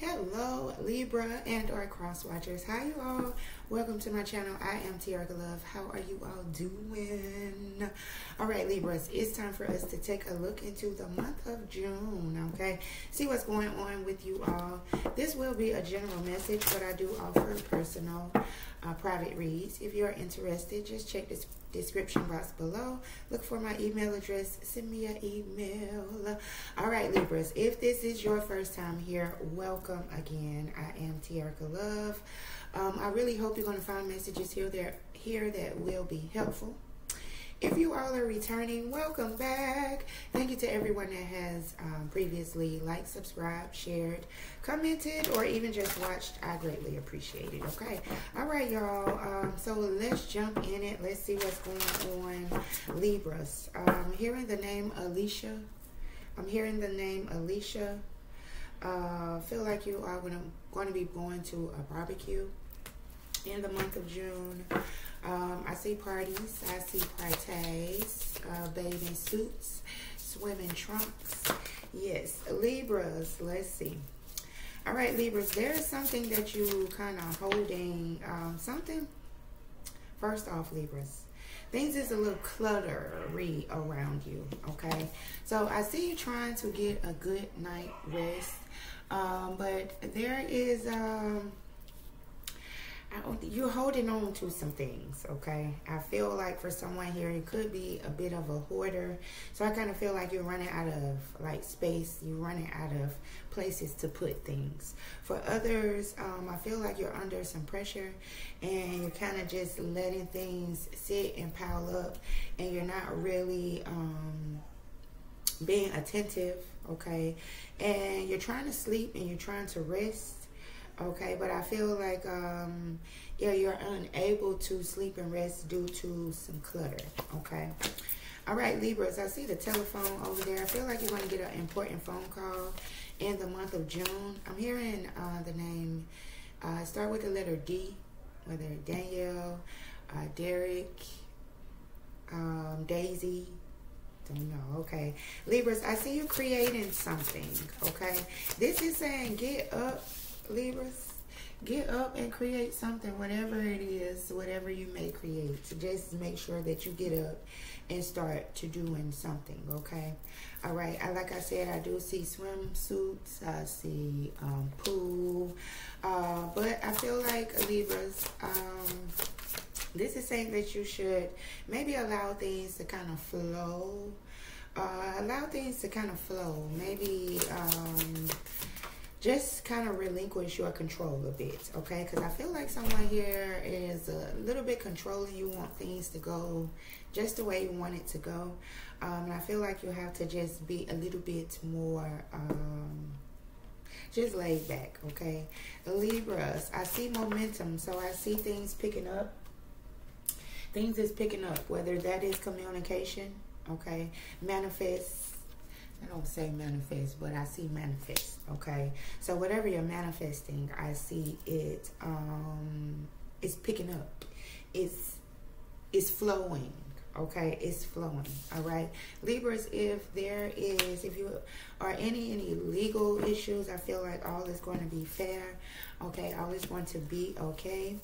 Hello, Libra and or cusp watchers. How you all? Welcome to my channel. I am Tericka Love. How are you all doing? All right, Libras, it's time for us to take a look into the month of June, okay? See what's going on with you all. This will be a general message, but I do offer personal uh, private reads. If you're interested, just check this description box below. Look for my email address. Send me an email. All right, Libras. If this is your first time here, welcome again. I am Tericka Love. Um, I really hope you're going to find messages here that here that will be helpful. If you all are returning, welcome back. Thank you to everyone that has um, previously liked, subscribed, shared, commented, or even just watched. I greatly appreciate it. Okay. All right, y'all. Um, so let's jump in it. Let's see what's going on. Libras. I'm hearing the name Alicia. I'm hearing the name Alicia. Uh, feel like you are gonna, going to be going to a barbecue in the month of June. Um, I see parties, I see parties, uh, bathing suits, swimming trunks. Yes, Libras, let's see. All right, Libras, there is something that you kind of holding, um, something. First off, Libras, things is a little cluttery around you, okay? So I see you trying to get a good night rest, um, but there is... Um, you're holding on to some things, okay? I feel like for someone here, it could be a bit of a hoarder. So I kind of feel like you're running out of like space. You're running out of places to put things. For others, um, I feel like you're under some pressure and you're kind of just letting things sit and pile up and you're not really um, being attentive, okay? And you're trying to sleep and you're trying to rest okay? But i feel like um yeah you're unable to sleep and rest due to some clutter okay? All right libras i see the telephone over there. I feel like you're going to get an important phone call in the month of june. I'm hearing uh the name uh start with the letter d whether danielle uh derek um daisy don't know okay libras i see you creating something okay this is saying get up Libras, get up and create something, whatever it is, whatever you may create. Just make sure that you get up and start to doing something, okay? All right, I, like I said, I do see swimsuits, I see um, pool, uh, but I feel like Libras, um, this is saying that you should maybe allow things to kind of flow. Uh, allow things to kind of flow. Maybe um, just kind of relinquish your control a bit, okay? Because I feel like someone here is a little bit controlling. You want things to go just the way you want it to go. Um, and I feel like you have to just be a little bit more um, just laid back, okay? Libras, I see momentum. So I see things picking up. Things is picking up, whether that is communication, okay? Manifest I don't say manifest, but I see manifest. Okay, so whatever you're manifesting, I see it. Um, it's picking up. It's it's flowing. Okay, it's flowing. All right, Libras. If there is, if you are any any legal issues, I feel like all is going to be fair. Okay, all is going to be okay.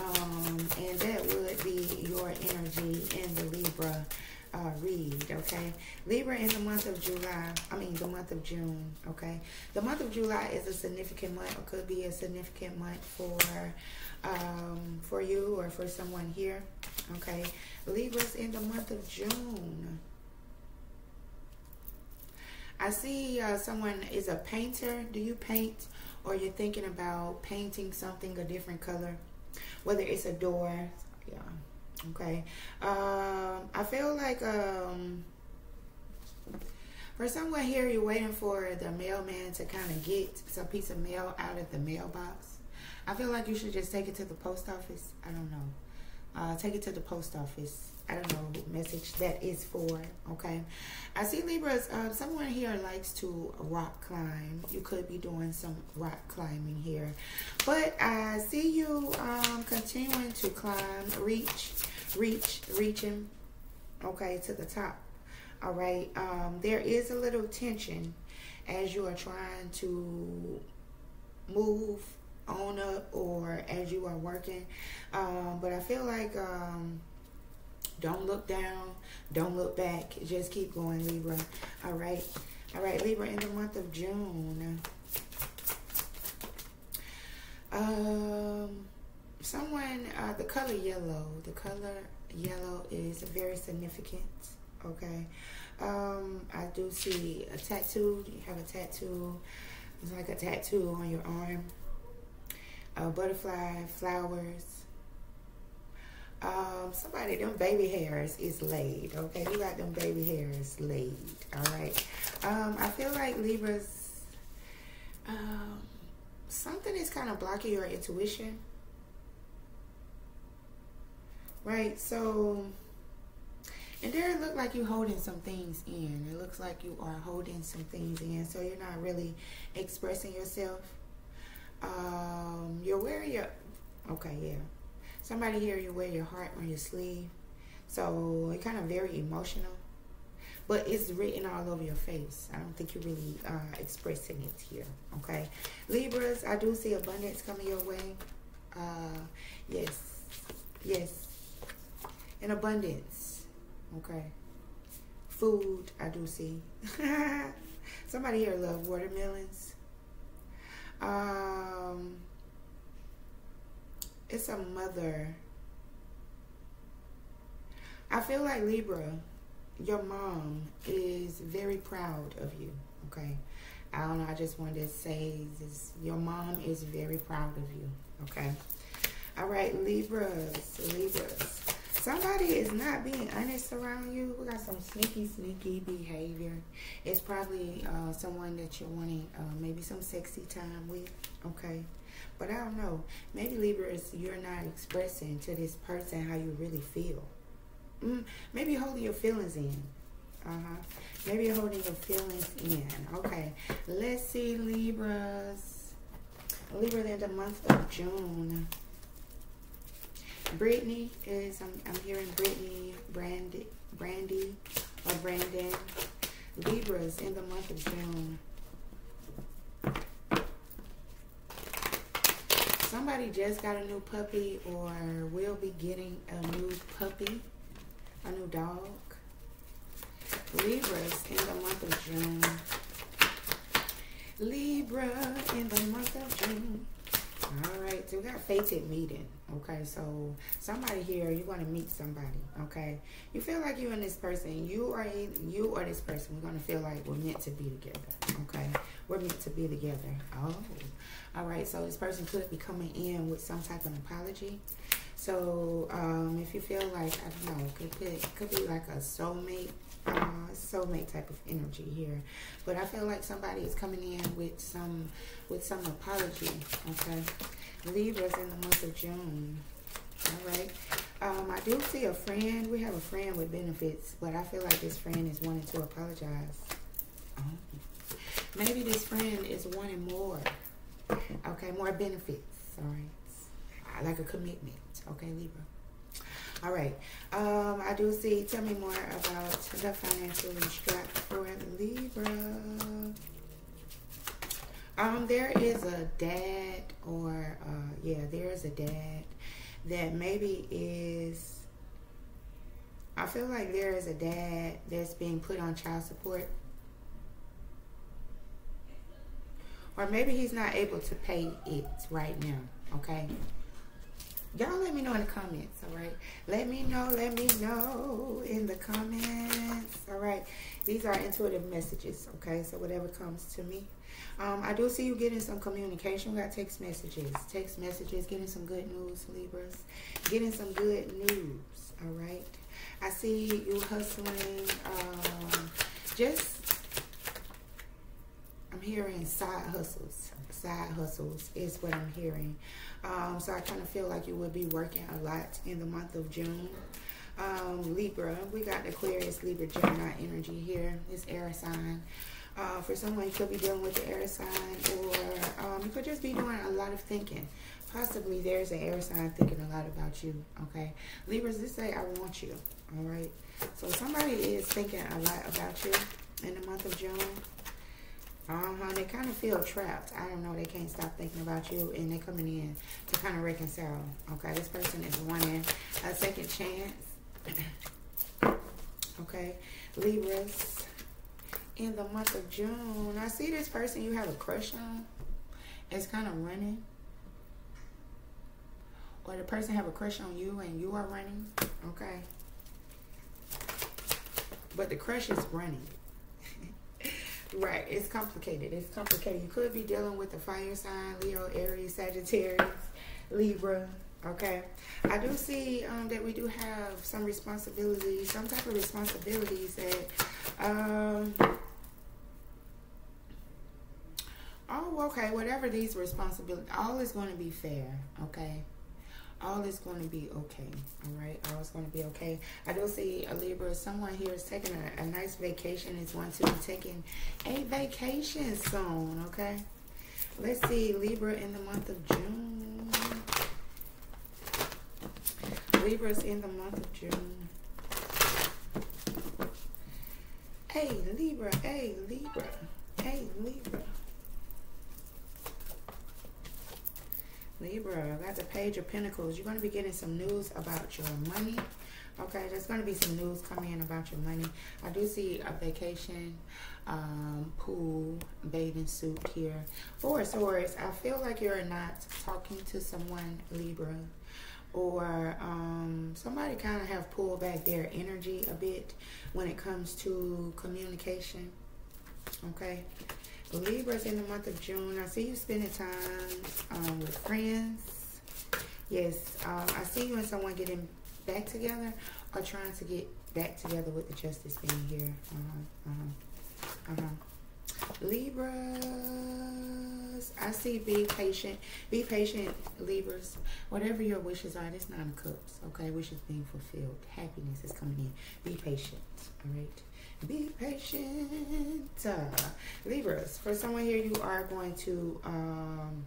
Um, and that would be your energy in the Libra uh, read, okay? Libra in the month of July, I mean the month of June, okay? The month of July is a significant month or could be a significant month for um, for you or for someone here, okay? Libras in the month of June. I see uh, someone is a painter. Do you paint or you're thinking about painting something a different color? Whether it's a door, yeah, Okay. Um, I feel like um, for someone here, you're waiting for the mailman to kind of get some piece of mail out of the mailbox. I feel like you should just take it to the post office. I don't know. Uh, take it to the post office. I don't know message that is for. Okay. I see Libras. Uh, someone here likes to rock climb. You could be doing some rock climbing here. But I see you um, continuing to climb, reach reach, reaching, okay, to the top. All right. Um, there is a little tension as you are trying to move on up or as you are working. Um, but I feel like um, don't look down, don't look back. Just keep going, Libra. All right. All right, Libra, in the month of June. Um, someone, uh, the color yellow, the color yellow is very significant. Okay. Um, I do see a tattoo. You have a tattoo. It's like a tattoo on your arm. A butterfly, flowers. Um, somebody, them baby hairs is laid. Okay, you got them baby hairs laid. All right. Um, I feel like Libras, um, something is kind of blocking your intuition. Right. So, and there it look like you're holding some things in. It looks like you are holding some things in. So you're not really expressing yourself. Um, you're wearing your, okay, yeah Somebody here, you wear your heart on your sleeve. So it's kind of very emotional. But it's written all over your face. I don't think you're really uh, expressing it here. Okay. Libras, I do see abundance coming your way. Uh, yes. Yes. In abundance. Okay. Food, I do see. Somebody here love watermelons. Um, it's a mother. I feel like Libra, your mom is very proud of you. Okay. I don't know. I just wanted to say this. Your mom is very proud of you. Okay. All right, Libras. Libras. Somebody is not being honest around you. We got some sneaky, sneaky behavior. It's probably uh, someone that you're wanting uh, maybe some sexy time with. Okay. But I don't know. Maybe Libras, you're not expressing to this person how you really feel. Mm, maybe holding your feelings in. Uh-huh. Maybe you're holding your feelings in. Okay. Let's see, Libras. Libra in the month of June. Brittany is, I'm, I'm hearing Brittany, Brandy, Brandy, or Brandon. Libras in the month of June. Somebody just got a new puppy or will be getting a new puppy, a new dog. Libras in the month of June. Libra in the month of June. All right, so we got fated meeting. Okay, so somebody here, you want to meet somebody. Okay, you feel like you and this person, you are you or this person. We're gonna feel like we're meant to be together. Okay, we're meant to be together. Oh, all right. So this person could be coming in with some type of apology. So um, if you feel like I don't know, could could, could be like a soulmate uh, soulmate type of energy here. But I feel like somebody is coming in with some with some apology. Okay, Libras in the month of June. All right. Um, I do see a friend. We have a friend with benefits, but I feel like this friend is wanting to apologize. Oh. Maybe this friend is wanting more. Okay, more benefits. All right. Like a commitment. Okay, Libra. All right. Um, I do see. Tell me more about the financial strap for Libra. Um, there is a dad, or uh, yeah, there is a dad that maybe is. I feel like there is a dad that's being put on child support. Or maybe he's not able to pay it right now. Okay y'all let me know in the comments all right let me know let me know in the comments all right these are intuitive messages okay so whatever comes to me um, I do see you getting some communication. We got text messages, text messages, getting some good news, Libras, getting some good news. All right. I see you hustling. Um, just, I'm hearing side hustles. Side hustles is what I'm hearing. Um, so I kind of feel like you will be working a lot in the month of June. Um, Libra, we got Aquarius, Libra, Gemini energy here. This air sign. Uh, for someone, you could be dealing with the air sign, or um, you could just be doing a lot of thinking. Possibly there's an air sign thinking a lot about you. Okay, Libras, this say I want you. All right. So somebody is thinking a lot about you in the month of June. Uh-huh. They kind of feel trapped. I don't know. They can't stop thinking about you and they're coming in to kind of reconcile. Okay. This person is wanting a second chance. okay. Libras. In the month of June. I see this person you have a crush on. It's kind of running. Or the person have a crush on you and you are running. Okay. But the crush is running. Right. It's complicated. It's complicated. You could be dealing with a fire sign, Leo, Aries, Sagittarius, Libra. Okay. I do see um, that we do have some responsibilities, some type of responsibilities that. Um, oh, okay. Whatever these responsibilities, all is going to be fair. Okay all is going to be okay. All right, all is going to be okay. I do see a Libra. Someone here is taking a, a nice vacation. Is going to be taking a vacation soon. Okay. Let's see Libra in the month of June. Libras in the month of June. Hey Libra. Hey Libra. Hey Libra. Libra, got the Page of Pentacles. You're going to be getting some news about your money. Okay, there's going to be some news coming in about your money. I do see a vacation, um, pool, bathing suit here. Four Swords, I feel like you're not talking to someone, Libra. Or um, somebody kind of have pulled back their energy a bit when it comes to communication. Okay, Libras in the month of June. I see you spending time um, with friends. Yes, um, I see you and someone getting back together or trying to get back together with the justice being here. Uh-huh, uh-huh, uh-huh. I see be patient. Be patient, Libras. Whatever your wishes are, this nine of cups, okay? Wishes being fulfilled. Happiness is coming in. Be patient, all right? Be patient. Uh, Libras, for someone here, you are going to um,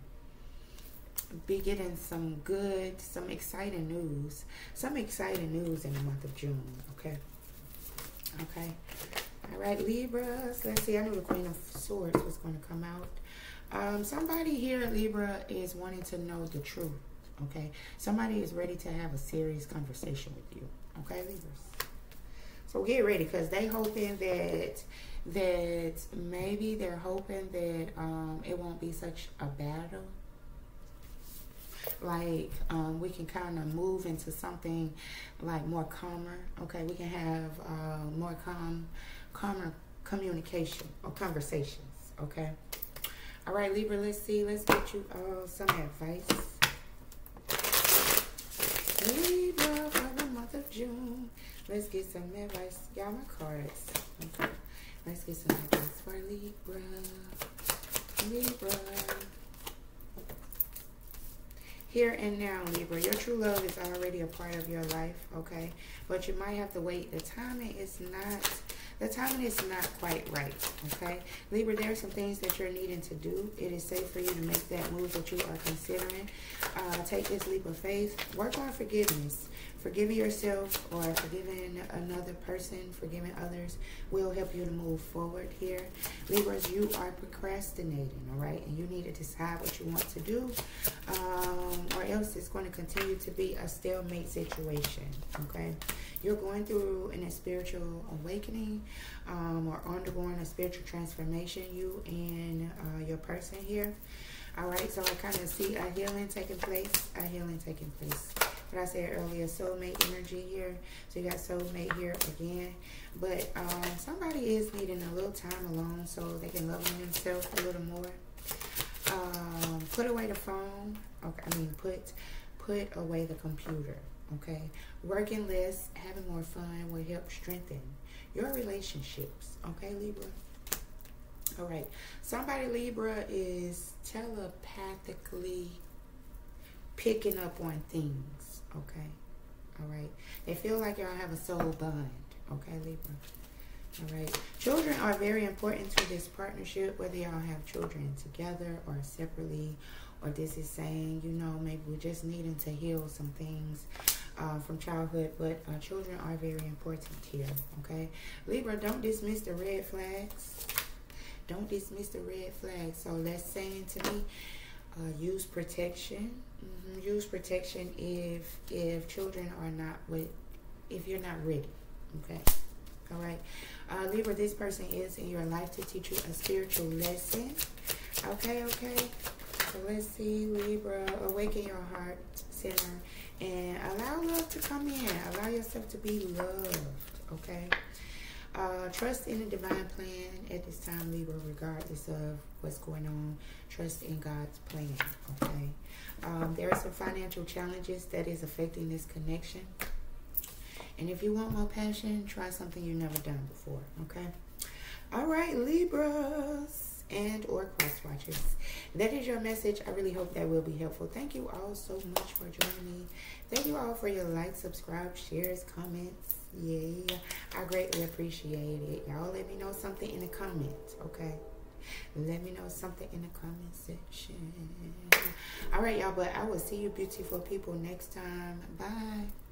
be getting some good, some exciting news. Some exciting news in the month of June, okay? Okay. All right, Libras. Let's see. I knew the Queen of Swords was going to come out. Um, somebody here, Libra, is wanting to know the truth, okay? Somebody is ready to have a serious conversation with you, okay, Libras? So get ready because they hoping that that maybe they're hoping that um, it won't be such a battle. Like um, we can kind of move into something like more calmer. Okay, we can have uh, more calm, calmer communication or conversations. Okay. All right, Libra. Let's see. Let's get you uh, some advice. Libra for the month of June. Let's get some advice. Y'all, my cards. Okay. Let's get some advice for Libra. Libra. Here and now, Libra. Your true love is already a part of your life, okay? But you might have to wait. The timing is not the timing is not quite right, okay? Libra, there are some things that you're needing to do. It is safe for you to make that move that you are considering. Uh, take this leap of faith. Work on forgiveness. Forgiving yourself or forgiving another person, forgiving others will help you to move forward here. Libras, you are procrastinating, all right? And you need to decide what you want to do um, or else it's going to continue to be a stalemate situation, okay? You're going through an, a spiritual awakening um, or undergoing a spiritual transformation, you and uh, your person here. All right, so I kind of see a healing taking place, a healing taking place what I said earlier, soulmate energy here. So you got soulmate here again. But um, somebody is needing a little time alone so they can love on themselves a little more. Um, put away the phone. Okay, I mean, put put away the computer. Okay, working less, having more fun will help strengthen your relationships. Okay, Libra. All right. Somebody Libra is telepathically picking up on things. Okay. All right. They feel like y'all have a soul bond. Okay, Libra. All right. Children are very important to this partnership, whether y'all have children together or separately, or this is saying, you know, maybe we're just needing to heal some things uh, from childhood, but uh, children are very important here. Okay. Libra, don't dismiss the red flags. don't dismiss the red flag. So let's say to me, uh, use protection. Mm-hmm. Use protection if if children are not with, if you're not ready. Okay. All right. Uh, Libra, this person is in your life to teach you a spiritual lesson. Okay, okay. So let's see, Libra, awaken your heart center and allow love to come in. Allow yourself to be loved. Okay. Uh, trust in the divine plan at this time, Libra, regardless of what's going on. Trust in God's plan. Okay. Um, there are some financial challenges that is affecting this connection. And if you want more passion, try something you've never done before. Okay. All right, Libras and or cusp watchers. That is your message. I really hope that will be helpful. Thank you all so much for joining me. Thank you all for your likes, subscribe, shares, comments. Yeah, I greatly appreciate it. Y'all let me know something in the comments, okay? Let me know something in the comment section. All right, y'all, but I will see you beautiful people next time. Bye.